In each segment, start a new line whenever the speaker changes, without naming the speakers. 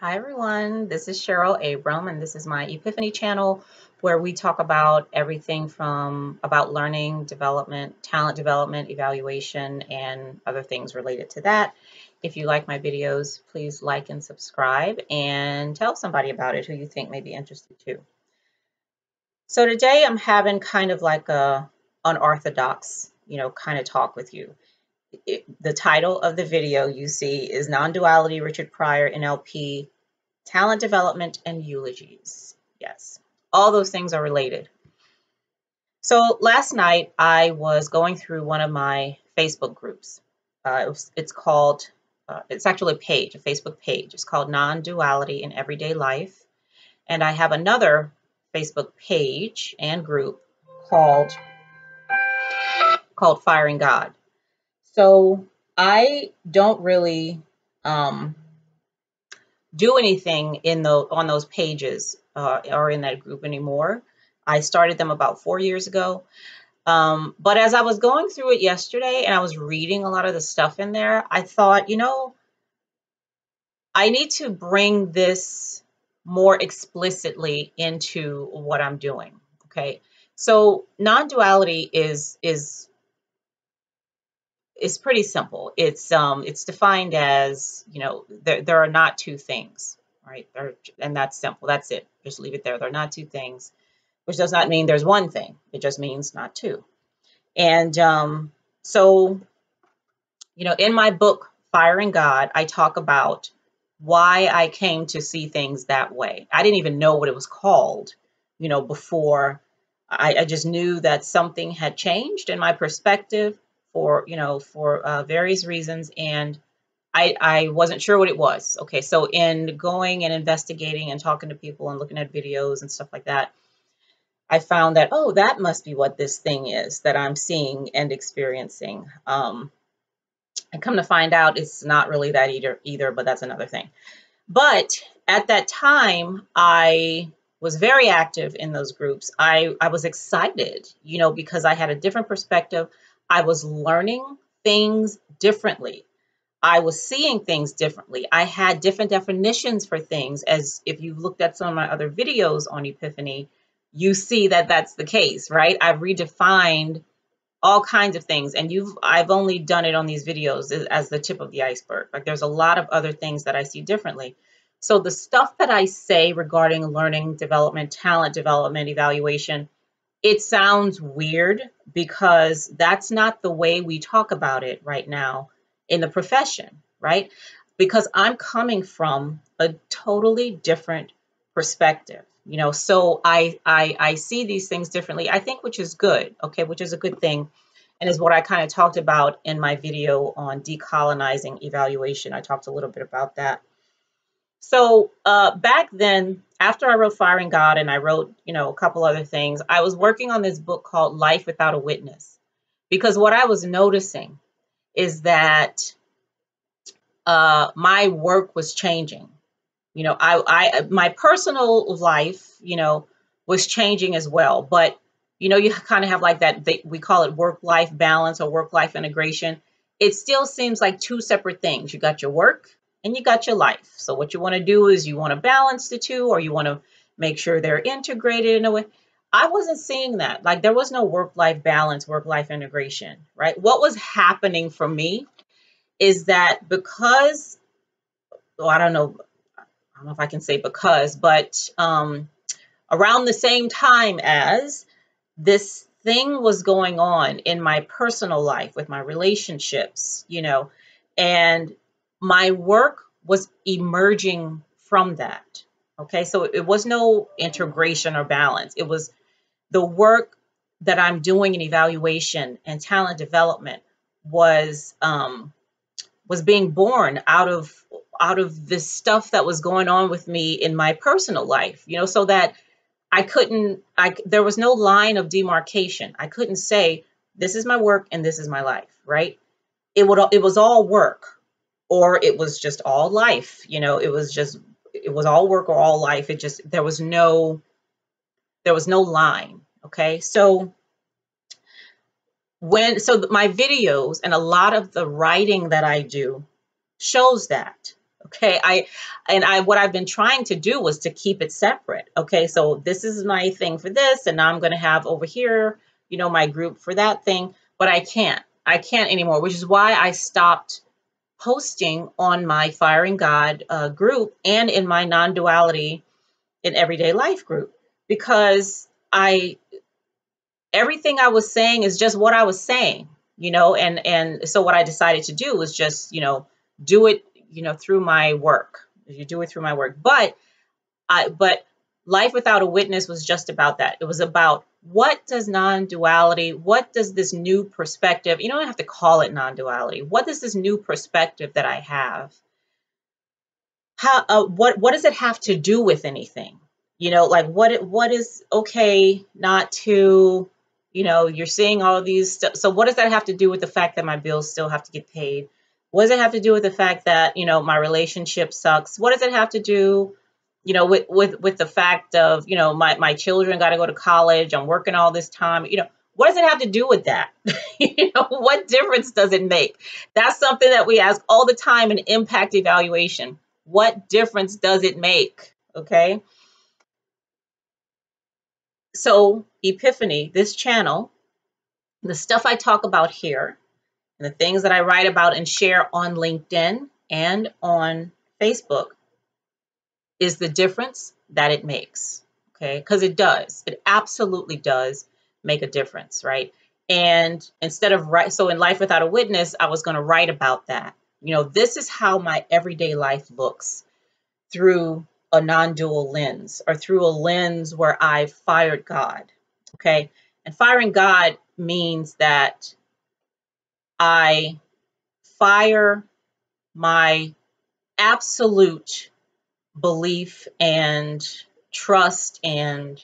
Hi everyone, this is Cheryl Abram and this is my Ypifany channel where we talk about everything from about learning, development, talent development, evaluation, and other things related to that. If you like my videos, please like and subscribe and tell somebody about it who you think may be interested too. So today I'm having kind of like a unorthodox, you know, kind of talk with you. It, the title of the video you see is Non-Duality, Richard Pryor, NLP, talent development, and eulogies. Yes, all those things are related. So last night I was going through one of my Facebook groups. Uh, it was, it's called, uh, it's actually a page, a Facebook page. It's called Non-Duality in Everyday Life. And I have another Facebook page and group called called Firing God. So I don't really um, do anything in the on those pages uh, or in that group anymore. I started them about four years ago. Um, but as I was going through it yesterday and I was reading a lot of the stuff in there, I thought, you know, I need to bring this more explicitly into what I'm doing. Okay. So non-duality is is is pretty simple. It's um it's defined as, you know, there there are not two things, right? There, and that's simple. That's it. Just leave it there. There are not two things, which does not mean there's one thing. It just means not two. And um so you know, in my book Firing God, I talk about why I came to see things that way. I didn't even know what it was called, you know, before I, I just knew that something had changed in my perspective for you know for uh, various reasons and I, I wasn't sure what it was. Okay so in going and investigating and talking to people and looking at videos and stuff like that I found that oh that must be what this thing is that I'm seeing and experiencing. Um, and come to find out it's not really that either either but that's another thing. But at that time I was very active in those groups. I I was excited you know because I had a different perspective I was learning things differently. I was seeing things differently. I had different definitions for things. As if you've looked at some of my other videos on Ypifany, you see that that's the case, right? I've redefined all kinds of things and you've I've only done it on these videos as the tip of the iceberg. Like there's a lot of other things that I see differently. So the stuff that I say regarding learning development, talent development, evaluation, it sounds weird because that's not the way we talk about it right now in the profession, right? Because I'm coming from a totally different perspective, you know. So I I I see these things differently. I think which is good, okay, which is a good thing. And is what I kind of talked about in my video on decolonizing evaluation. I talked a little bit about that. So uh, back then, after I wrote Firing God and I wrote, you know, a couple other things, I was working on this book called Life Without a Witness. Because what I was noticing is that uh, my work was changing. You know, I, I my personal life, you know, was changing as well. But you know, you kind of have like that. They, we call it work-life balance or work-life integration. It still seems like two separate things. You got your work and you got your life. So what you want to do is you want to balance the two or you want to make sure they're integrated in a way. I wasn't seeing that. Like there was no work-life balance, work-life integration, right? What was happening for me is that because, well, I don't know, I don't know if I can say because, but um, around the same time as this thing was going on in my personal life with my relationships, you know, and my work was emerging from that. Okay, so it was no integration or balance. It was the work that I'm doing in evaluation and talent development was um, was being born out of out of this stuff that was going on with me in my personal life. You know, so that I couldn't. I there was no line of demarcation. I couldn't say this is my work and this is my life. Right? It would. It was all work or it was just all life. You know, it was just it was all work or all life. It just there was no there was no line. Okay, so when so my videos and a lot of the writing that I do shows that. Okay, I and I what I've been trying to do was to keep it separate. Okay, so this is my thing for this, and now I'm going to have over here, you know, my group for that thing, but I can't. I can't anymore, which is why I stopped posting on my Firing God uh, group and in my non duality in everyday life group because I everything I was saying is just what I was saying, you know, and and so what I decided to do was just, you know, do it, you know, through my work. You do it through my work. But I but life without a witness was just about that. It was about what does non-duality, what does this new perspective, you don't have to call it non-duality. What does this new perspective that I have how uh, what what does it have to do with anything? You know, like what what is okay not to you know, you're seeing all these stuff. So what does that have to do with the fact that my bills still have to get paid? What does it have to do with the fact that, you know, my relationship sucks? What does it have to do you know, with with with the fact of, you know, my my children got to go to college, I'm working all this time, you know, what does it have to do with that? you know, what difference does it make? That's something that we ask all the time in impact evaluation. What difference does it make? Okay? So, Ypifany, this channel, the stuff I talk about here, and the things that I write about and share on LinkedIn and on Facebook is the difference that it makes. Okay, because it does. It absolutely does make a difference, right? And instead of write, so in Life Without a Witness, I was going to write about that. You know, this is how my everyday life looks through a non dual lens or through a lens where I've fired God. Okay. And firing God means that I fire my absolute belief and trust and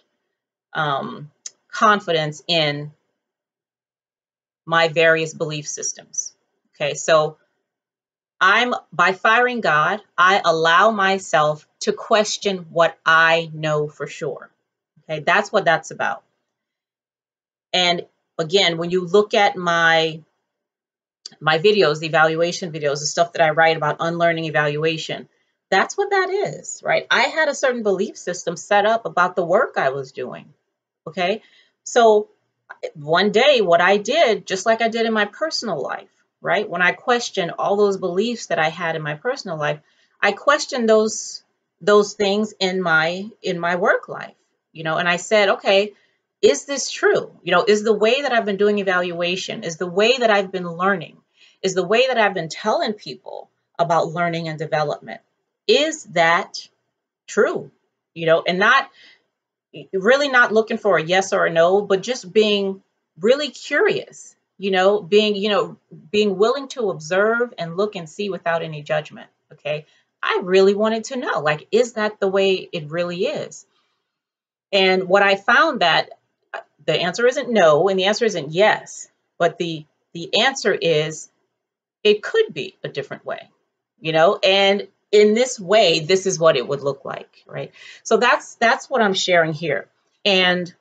um, confidence in my various belief systems. Okay, so I'm by firing God, I allow myself to question what I know for sure. Okay, that's what that's about. And again, when you look at my my videos, the evaluation videos, the stuff that I write about unlearning evaluation, that's what that is, right? I had a certain belief system set up about the work I was doing. Okay. So one day, what I did, just like I did in my personal life, right? When I questioned all those beliefs that I had in my personal life, I questioned those those things in my in my work life, you know, and I said, okay, is this true? You know, is the way that I've been doing evaluation, is the way that I've been learning, is the way that I've been telling people about learning and development, is that true? You know, and not really not looking for a yes or a no, but just being really curious, you know, being, you know, being willing to observe and look and see without any judgment. Okay. I really wanted to know, like, is that the way it really is? And what I found that uh, the answer isn't no, and the answer isn't yes, but the the answer is it could be a different way, you know, and in this way, this is what it would look like, right? So that's that's what I'm sharing here. And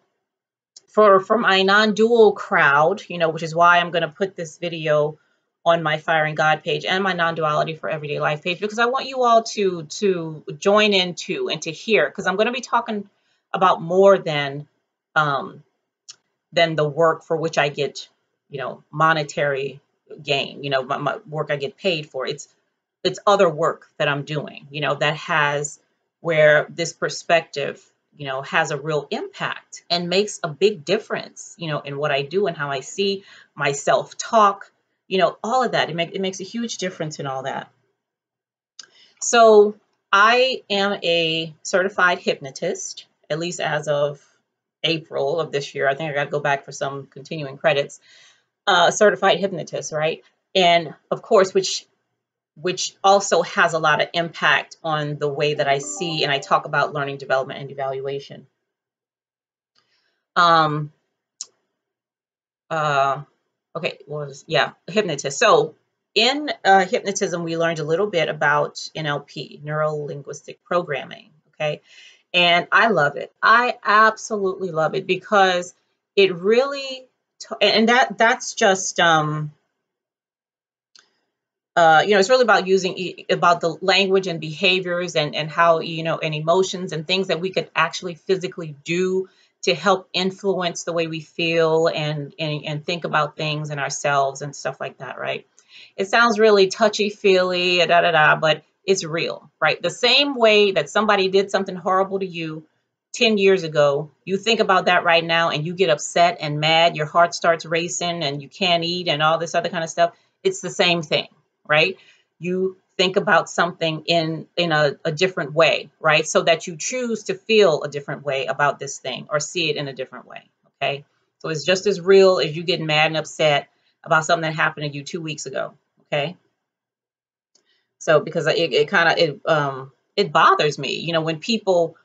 for for my non-dual crowd, you know, which is why I'm going to put this video on my Firing God page and my non-duality for everyday life page because I want you all to to join into and to hear because I'm going to be talking about more than um, than the work for which I get, you know, monetary gain. You know, my, my work I get paid for. It's it's other work that I'm doing, you know, that has where this perspective, you know, has a real impact and makes a big difference, you know, in what I do and how I see myself talk, you know, all of that. It, make, it makes a huge difference in all that. So I am a certified hypnotist, at least as of April of this year. I think I got to go back for some continuing credits. Uh, certified hypnotist, right? And of course, which which also has a lot of impact on the way that I see and I talk about learning development and evaluation. Um, uh, okay, was yeah, hypnotist. So in uh, hypnotism, we learned a little bit about NLP, neuro linguistic programming. Okay, and I love it. I absolutely love it because it really, and that that's just um, uh, you know, it's really about using about the language and behaviors and and how you know and emotions and things that we could actually physically do to help influence the way we feel and and, and think about things and ourselves and stuff like that, right? It sounds really touchy feely, da da da, but it's real, right? The same way that somebody did something horrible to you 10 years ago, you think about that right now and you get upset and mad, your heart starts racing and you can't eat and all this other kind of stuff. It's the same thing, right? You think about something in in a, a different way, right? So that you choose to feel a different way about this thing or see it in a different way. Okay. So it's just as real as you getting mad and upset about something that happened to you two weeks ago. Okay. So because it, it kind of it um it bothers me, you know, when people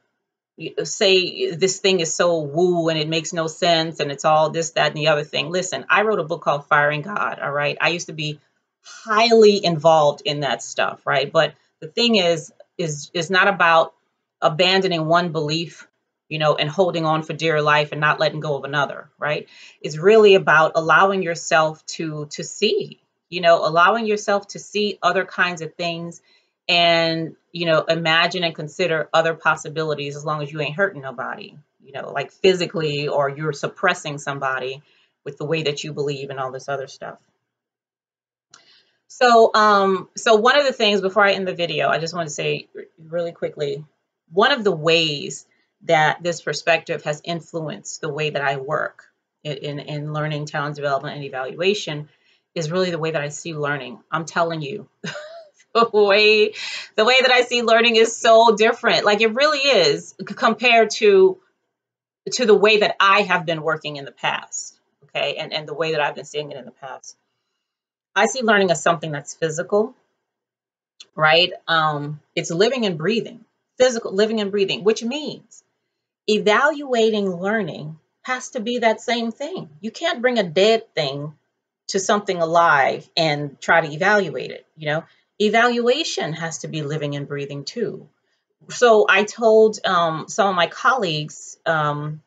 say this thing is so woo and it makes no sense and it's all this, that, and the other thing. Listen, I wrote a book called Firing God. All right. I used to be highly involved in that stuff, right? But the thing is, is is not about abandoning one belief, you know, and holding on for dear life and not letting go of another, right? It's really about allowing yourself to to see, you know, allowing yourself to see other kinds of things and you know imagine and consider other possibilities as long as you ain't hurting nobody you know like physically or you're suppressing somebody with the way that you believe and all this other stuff so um so one of the things before i end the video i just want to say really quickly one of the ways that this perspective has influenced the way that i work in in learning talent development and evaluation is really the way that i see learning i'm telling you the way the way that I see learning is so different. Like it really is compared to to the way that I have been working in the past. Okay, and and the way that I've been seeing it in the past. I see learning as something that's physical, right? Um, it's living and breathing, physical living and breathing, which means evaluating learning has to be that same thing. You can't bring a dead thing to something alive and try to evaluate it. You know, evaluation has to be living and breathing too. So I told um, some of my colleagues, um,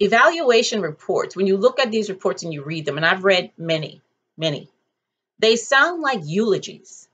evaluation reports, when you look at these reports and you read them, and I've read many, many, they sound like eulogies,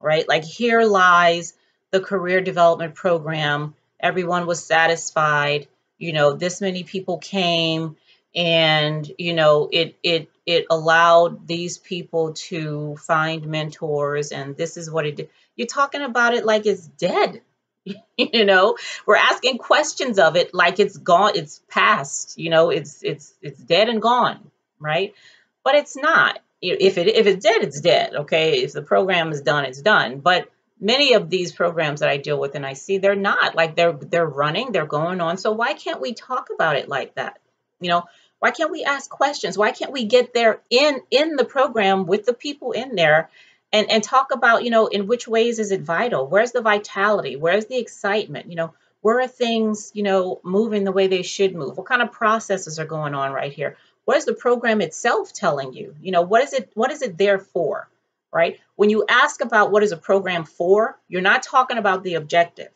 right? Like here lies the career development program. Everyone was satisfied. You know, this many people came and you know it it it allowed these people to find mentors and this is what it did you're talking about it like it's dead you know we're asking questions of it like it's gone it's past you know it's it's it's dead and gone right? But it's not. If it if it's dead it's dead okay? If the program is done it's done. But many of these programs that I deal with and I see they're not. Like they're they're running they're going on. So why can't we talk about it like that? You know why can't we ask questions? Why can't we get there in in the program with the people in there and and talk about, you know, in which ways is it vital? Where's the vitality? Where's the excitement? You know, where are things, you know, moving the way they should move? What kind of processes are going on right here? What is the program itself telling you? You know, what is it what is it there for? Right? When you ask about what is a program for, you're not talking about the objective.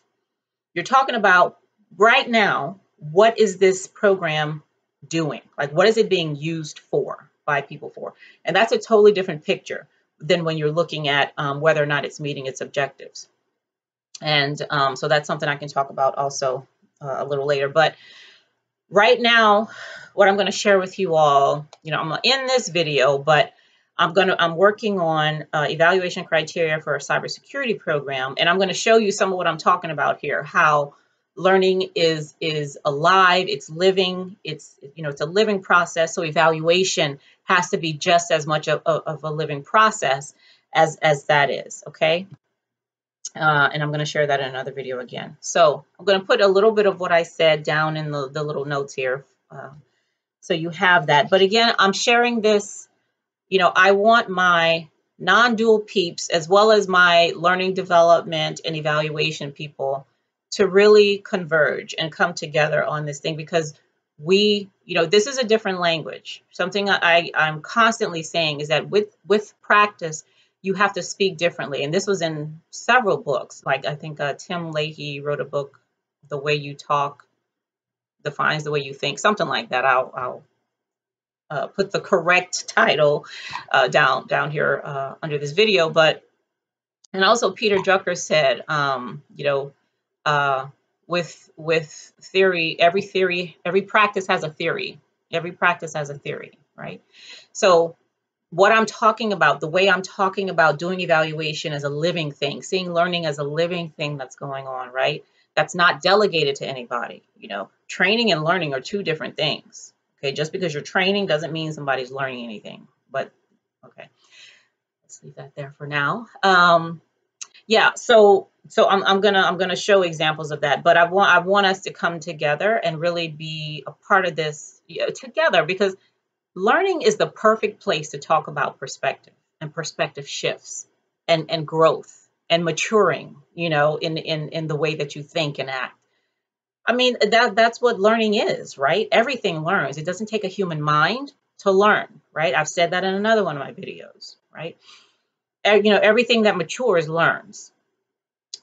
You're talking about right now, what is this program doing? Like, what is it being used for by people for? And that's a totally different picture than when you're looking at um, whether or not it's meeting its objectives. And um, so that's something I can talk about also uh, a little later. But right now, what I'm going to share with you all, you know, I'm in this video, but I'm going to, I'm working on uh, evaluation criteria for a cybersecurity program. And I'm going to show you some of what I'm talking about here, how learning is is alive it's living it's you know it's a living process. So evaluation has to be just as much of, of a living process as as that is okay? Uh, and I'm going to share that in another video again. So I'm going to put a little bit of what I said down in the, the little notes here uh, so you have that. But again I'm sharing this you know I want my non-dual peeps as well as my learning development and evaluation people to really converge and come together on this thing because we you know this is a different language. Something i i'm constantly saying is that with with practice you have to speak differently. And this was in several books. Like i think uh, tim lahey wrote a book the way you talk defines the way you think something like that. I'll i'll uh, put the correct title uh, down down here uh, under this video. But and also Peter Drucker said, um, you know, uh, with with theory, every theory, every practice has a theory. Every practice has a theory, right? So what I'm talking about, the way I'm talking about doing evaluation as a living thing, seeing learning as a living thing that's going on, right? That's not delegated to anybody. You know, training and learning are two different things. Okay, just because you're training doesn't mean somebody's learning anything. But okay, let's leave that there for now. Um, yeah, so so I'm, I'm gonna I'm gonna show examples of that. But I want I want us to come together and really be a part of this you uh, know, together because learning is the perfect place to talk about perspective and perspective shifts and and growth and maturing you know in in in the way that you think and act. I mean that that's what learning is right? Everything learns. It doesn't take a human mind to learn right? I've said that in another one of my videos right you know everything that matures learns.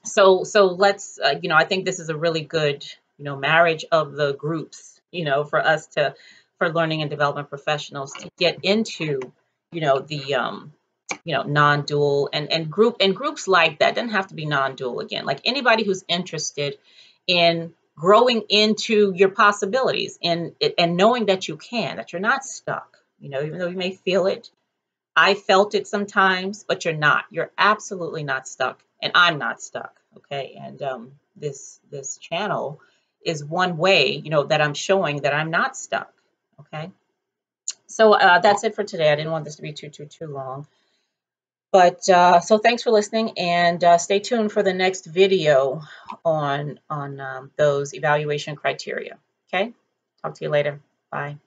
So so let's uh, you know i think this is a really good you know marriage of the groups you know for us to for learning and development professionals to get into you know the um you know non-dual and and group and groups like that doesn't have to be non-dual again. Like anybody who's interested in growing into your possibilities and and knowing that you can that you're not stuck you know even though you may feel it i felt it sometimes but you're not you're absolutely not stuck and i'm not stuck okay and um this this channel is one way you know that i'm showing that i'm not stuck okay so uh, that's it for today i didn't want this to be too too too long but uh, so thanks for listening and uh, stay tuned for the next video on, on um, those evaluation criteria. Okay, talk to you later. Bye.